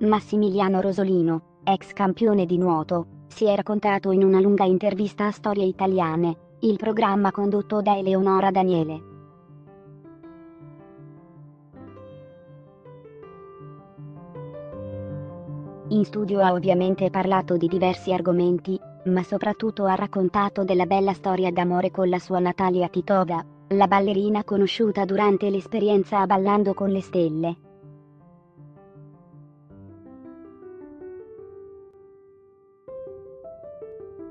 Massimiliano Rosolino, ex campione di nuoto, si è raccontato in una lunga intervista a Storie Italiane, il programma condotto da Eleonora Daniele. In studio ha ovviamente parlato di diversi argomenti, ma soprattutto ha raccontato della bella storia d'amore con la sua Natalia Titova, la ballerina conosciuta durante l'esperienza a Ballando con le Stelle.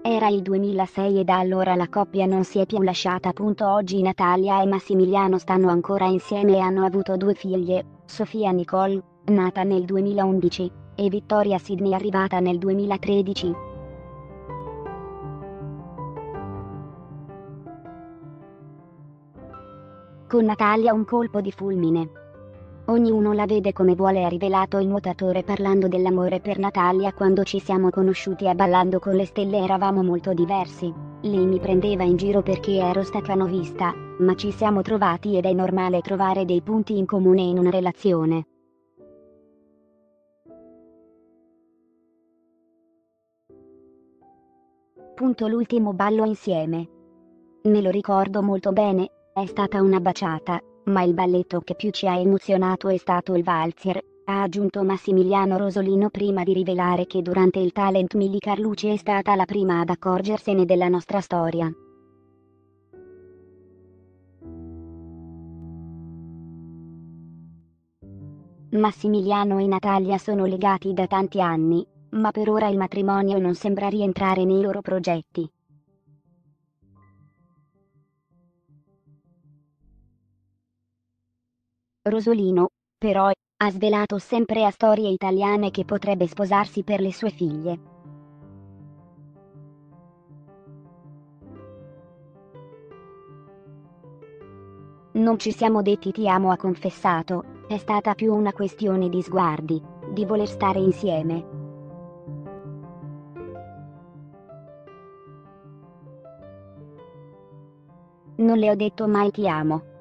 Era il 2006 e da allora la coppia non si è più lasciata. Oggi Natalia e Massimiliano stanno ancora insieme e hanno avuto due figlie, Sofia Nicole, nata nel 2011, e Vittoria Sidney arrivata nel 2013. Con Natalia un colpo di fulmine. Ognuno la vede come vuole ha rivelato il nuotatore parlando dell'amore per Natalia quando ci siamo conosciuti a Ballando con le stelle eravamo molto diversi. Lei mi prendeva in giro perché ero stacanovista, ma ci siamo trovati ed è normale trovare dei punti in comune in una relazione. Punto l'ultimo ballo insieme. Me lo ricordo molto bene, è stata una baciata, ma il balletto che più ci ha emozionato è stato il valzer, ha aggiunto Massimiliano Rosolino prima di rivelare che durante il talent Milly Carlucci è stata la prima ad accorgersene della nostra storia. Massimiliano e Natalia sono legati da tanti anni, ma per ora il matrimonio non sembra rientrare nei loro progetti. Rosolino, però, ha svelato sempre a storie italiane che potrebbe sposarsi per le sue figlie. Non ci siamo detti ti amo ha confessato, è stata più una questione di sguardi, di voler stare insieme. Non le ho detto mai ti amo.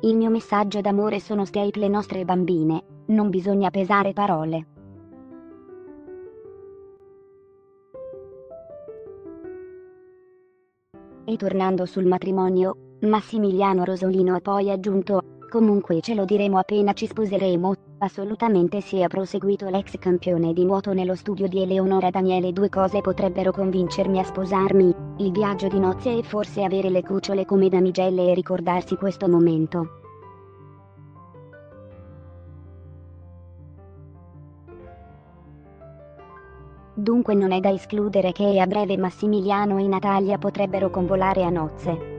Il mio messaggio d'amore sono state le nostre bambine, non bisogna pesare parole. E tornando sul matrimonio, Massimiliano Rosolino ha poi aggiunto, comunque ce lo diremo appena ci sposeremo, assolutamente sì ha proseguito l'ex campione di nuoto nello studio di Eleonora Daniele due cose potrebbero convincermi a sposarmi, il viaggio di nozze e forse avere le cucciole come damigelle e ricordarsi questo momento. Dunque non è da escludere che a breve Massimiliano e Natalia potrebbero convolare a nozze.